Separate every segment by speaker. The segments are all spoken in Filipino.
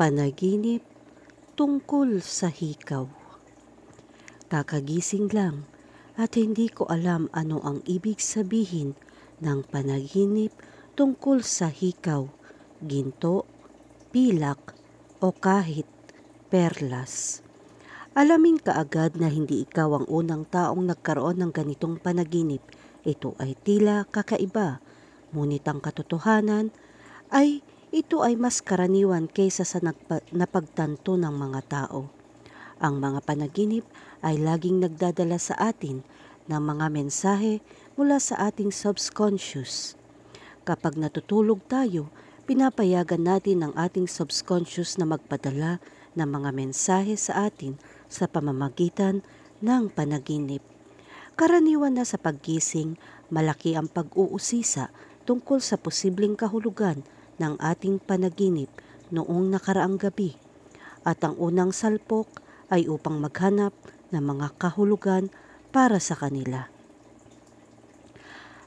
Speaker 1: Panaginip tungkol sa hikaw. Kakagising lang at hindi ko alam ano ang ibig sabihin ng panaginip tungkol sa hikaw, ginto, pilak o kahit perlas. Alamin ka agad na hindi ikaw ang unang taong nagkaroon ng ganitong panaginip. Ito ay tila kakaiba, ngunit ang katotohanan ay ito ay mas karaniwan kaysa sa napagtanto ng mga tao. Ang mga panaginip ay laging nagdadala sa atin ng mga mensahe mula sa ating subconscious. Kapag natutulog tayo, pinapayagan natin ang ating subconscious na magpadala ng mga mensahe sa atin sa pamamagitan ng panaginip. Karaniwan na sa paggising, malaki ang pag-uusisa tungkol sa posibleng kahulugan ng ating panaginip noong nakaraang gabi at ang unang salpok ay upang maghanap ng mga kahulugan para sa kanila.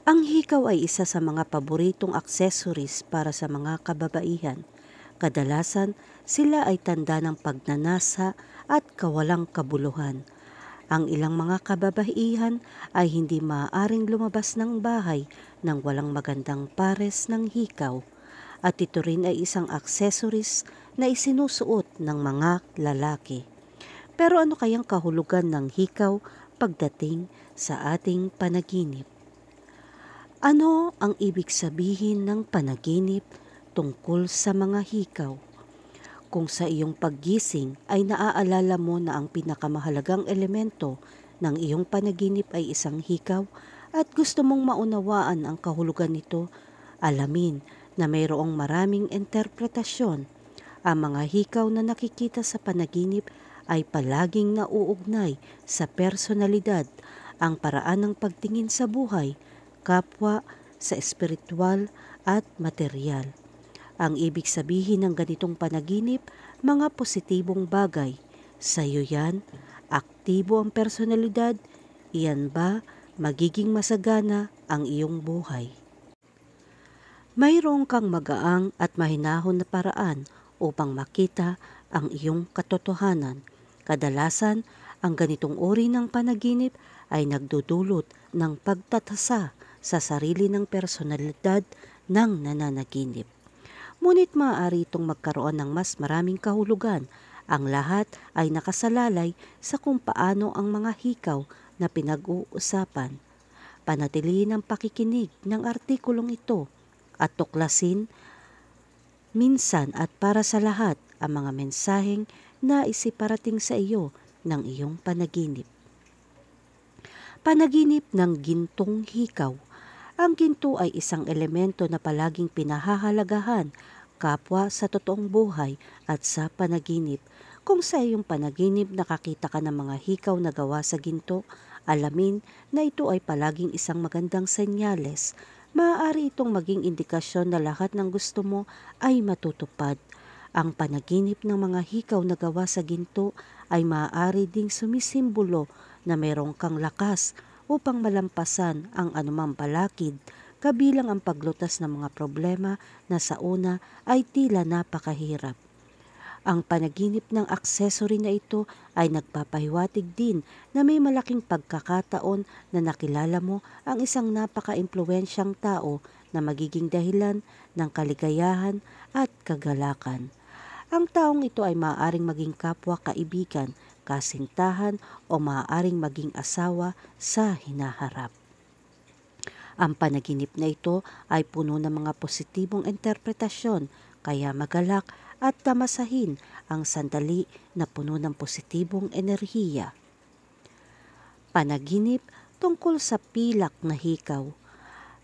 Speaker 1: Ang hikaw ay isa sa mga paboritong accessories para sa mga kababaihan. Kadalasan, sila ay tanda ng pagnanasa at kawalang kabuluhan. Ang ilang mga kababaihan ay hindi maaaring lumabas ng bahay nang walang magandang pares ng hikaw at ito rin ay isang accessories na isinusuot ng mga lalaki. Pero ano kayang kahulugan ng hikaw pagdating sa ating panaginip? Ano ang ibig sabihin ng panaginip tungkol sa mga hikaw? Kung sa iyong paggising ay naaalala mo na ang pinakamahalagang elemento ng iyong panaginip ay isang hikaw at gusto mong maunawaan ang kahulugan nito, alamin na mayroong maraming interpretasyon. Ang mga hikaw na nakikita sa panaginip ay palaging nauugnay sa personalidad, ang paraan ng pagtingin sa buhay, kapwa, sa espiritual at material. Ang ibig sabihin ng ganitong panaginip, mga positibong bagay. Sa iyo yan, aktibo ang personalidad, iyan ba magiging masagana ang iyong buhay mayroong kang magaang at mahinahon na paraan upang makita ang iyong katotohanan. Kadalasan, ang ganitong uri ng panaginip ay nagdudulot ng pagtatasa sa sarili ng personalidad ng nananaginip. Ngunit maaari itong magkaroon ng mas maraming kahulugan. Ang lahat ay nakasalalay sa kung paano ang mga hikaw na pinag-uusapan. Panatilihin ang pakikinig ng artikulong ito at tuklasin minsan at para sa lahat ang mga mensaheng na isiparating sa iyo ng iyong panaginip. Panaginip ng gintong hikaw. Ang ginto ay isang elemento na palaging pinahahalagahan kapwa sa totoong buhay at sa panaginip. Kung sa iyong panaginip nakakita ka ng mga hikaw na gawa sa ginto, alamin na ito ay palaging isang magandang senyales maaari itong maging indikasyon na lahat ng gusto mo ay matutupad. Ang panaginip ng mga hikaw na gawa sa ginto ay maaari ding sumisimbolo na mayroong kang lakas upang malampasan ang anumang balakid kabilang ang paglutas ng mga problema na sa una ay tila napakahirap. Ang panaginip ng accessory na ito ay nagpapahiwatig din na may malaking pagkakataon na nakilala mo ang isang napaka-impluensyang tao na magiging dahilan ng kaligayahan at kagalakan. Ang taong ito ay maaaring maging kapwa kaibigan, kasintahan o maaaring maging asawa sa hinaharap. Ang panaginip na ito ay puno ng mga positibong interpretasyon, kaya magalak at tamasahin ang sandali na puno ng positibong enerhiya. Panaginip tungkol sa pilak na hikaw.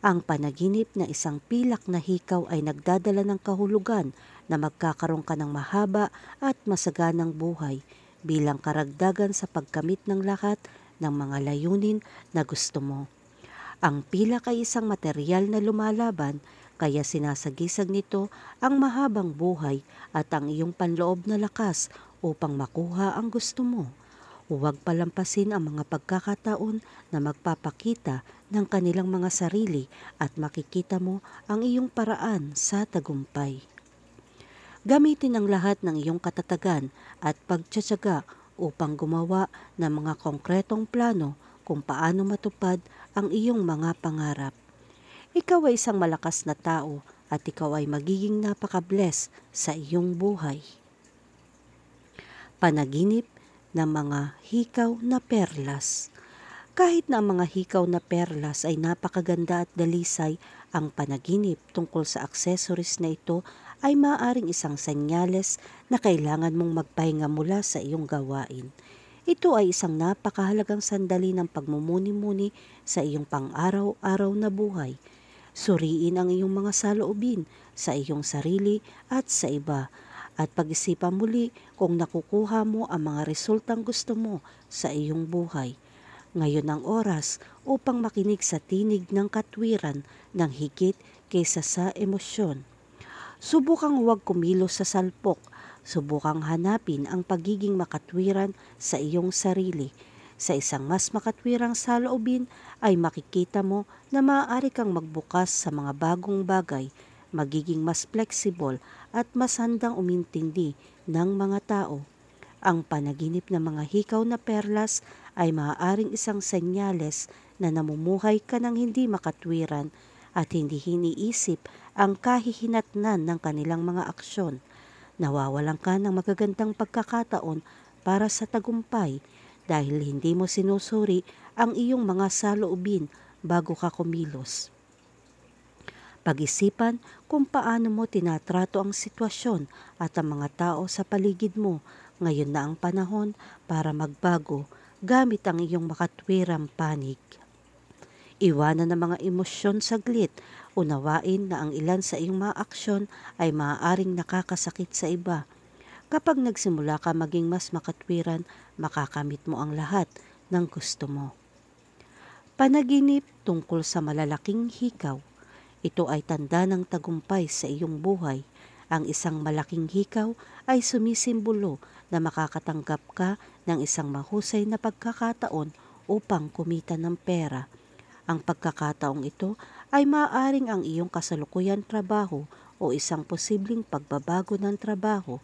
Speaker 1: Ang panaginip na isang pilak na hikaw ay nagdadala ng kahulugan na magkakaroon ka ng mahaba at masaganang buhay bilang karagdagan sa pagkamit ng lahat ng mga layunin na gusto mo. Ang pilak ay isang material na lumalaban kaya sinasagisag nito ang mahabang buhay at ang iyong panloob na lakas upang makuha ang gusto mo. Huwag palampasin ang mga pagkakataon na magpapakita ng kanilang mga sarili at makikita mo ang iyong paraan sa tagumpay. Gamitin ang lahat ng iyong katatagan at pagtsatsaga upang gumawa ng mga konkretong plano kung paano matupad ang iyong mga pangarap. Ikaw ay isang malakas na tao at ikaw ay magiging napaka-bless sa iyong buhay. Panaginip ng mga hikaw na perlas. Kahit na ang mga hikaw na perlas ay napakaganda at dalisay, ang panaginip tungkol sa accessories na ito ay maaaring isang senyales na kailangan mong magpahinga mula sa iyong gawain. Ito ay isang napakahalagang sandali ng pagmumuni-muni sa iyong pang-araw-araw na buhay – Suriin ang iyong mga saloobin sa iyong sarili at sa iba at pag-isipan muli kung nakukuha mo ang mga resultang gusto mo sa iyong buhay. Ngayon ang oras upang makinig sa tinig ng katwiran ng higit kaysa sa emosyon. Subukang huwag kumilos sa salpok. Subukang hanapin ang pagiging makatwiran sa iyong sarili sa isang mas makatwirang saloobin ay makikita mo na maaari kang magbukas sa mga bagong bagay, magiging mas flexible at mas handang umintindi ng mga tao. Ang panaginip ng mga hikaw na perlas ay maaaring isang senyales na namumuhay ka ng hindi makatwiran at hindi hiniisip ang kahihinatnan ng kanilang mga aksyon. Nawawalan ka ng magagandang pagkakataon para sa tagumpay dahil hindi mo sinusuri ang iyong mga saloobin bago ka kumilos. Pag-isipan kung paano mo tinatrato ang sitwasyon at ang mga tao sa paligid mo. Ngayon na ang panahon para magbago gamit ang iyong makatwirang panig. Iwanan ang mga emosyon saglit, unawain na ang ilan sa iyong mga aksyon ay maaaring nakakasakit sa iba Kapag nagsimula ka maging mas makatwiran, makakamit mo ang lahat ng gusto mo. Panaginip tungkol sa malalaking hikaw. Ito ay tanda ng tagumpay sa iyong buhay. Ang isang malaking hikaw ay sumisimbolo na makakatanggap ka ng isang mahusay na pagkakataon upang kumita ng pera. Ang pagkakataong ito ay maaaring ang iyong kasalukuyan trabaho o isang posibleng pagbabago ng trabaho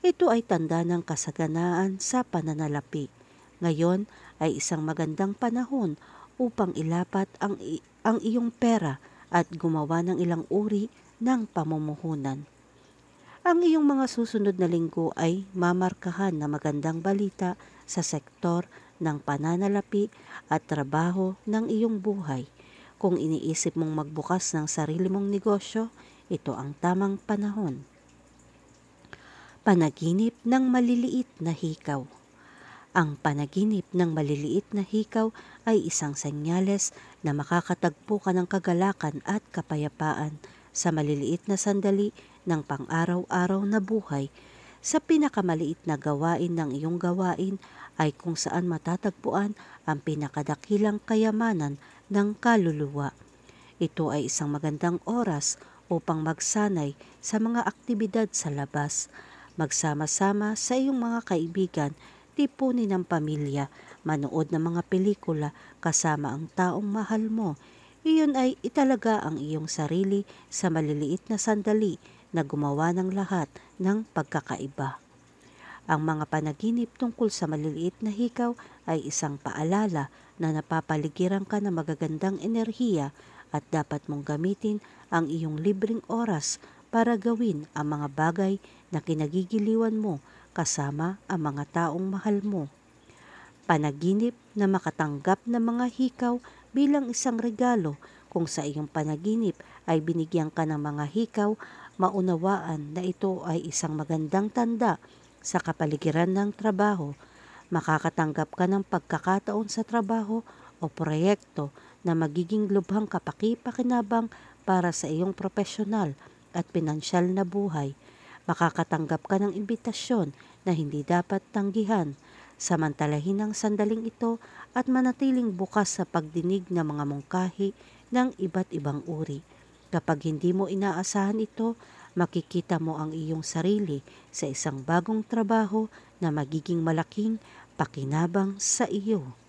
Speaker 1: ito ay tanda ng kasaganaan sa pananalapi. Ngayon ay isang magandang panahon upang ilapat ang, ang iyong pera at gumawa ng ilang uri ng pamumuhunan. Ang iyong mga susunod na linggo ay mamarkahan na magandang balita sa sektor ng pananalapi at trabaho ng iyong buhay. Kung iniisip mong magbukas ng sarili mong negosyo, ito ang tamang panahon. Panaginip ng maliliit na hikaw. Ang panaginip ng maliliit na hikaw ay isang senyales na makakatagpo ka ng kagalakan at kapayapaan sa maliliit na sandali ng pang-araw-araw na buhay. Sa pinakamaliit na gawain ng iyong gawain ay kung saan matatagpuan ang pinakadakilang kayamanan ng kaluluwa. Ito ay isang magandang oras upang magsanay sa mga aktibidad sa labas magsama-sama sa iyong mga kaibigan, tipunin ng pamilya, manood ng mga pelikula kasama ang taong mahal mo. Iyon ay italaga ang iyong sarili sa maliliit na sandali na gumawa ng lahat ng pagkakaiba. Ang mga panaginip tungkol sa maliliit na hikaw ay isang paalala na napapaligiran ka ng magagandang enerhiya at dapat mong gamitin ang iyong libreng oras para gawin ang mga bagay na kinagigiliwan mo kasama ang mga taong mahal mo. Panaginip na makatanggap ng mga hikaw bilang isang regalo kung sa iyong panaginip ay binigyan ka ng mga hikaw, maunawaan na ito ay isang magandang tanda sa kapaligiran ng trabaho. Makakatanggap ka ng pagkakataon sa trabaho o proyekto na magiging lubhang kapaki-pakinabang para sa iyong profesional at pinansyal na buhay, makakatanggap ka ng imbitasyon na hindi dapat tanggihan. Samantalahin ang sandaling ito at manatiling bukas sa pagdinig ng mga mungkahi ng iba't ibang uri. Kapag hindi mo inaasahan ito, makikita mo ang iyong sarili sa isang bagong trabaho na magiging malaking pakinabang sa iyo.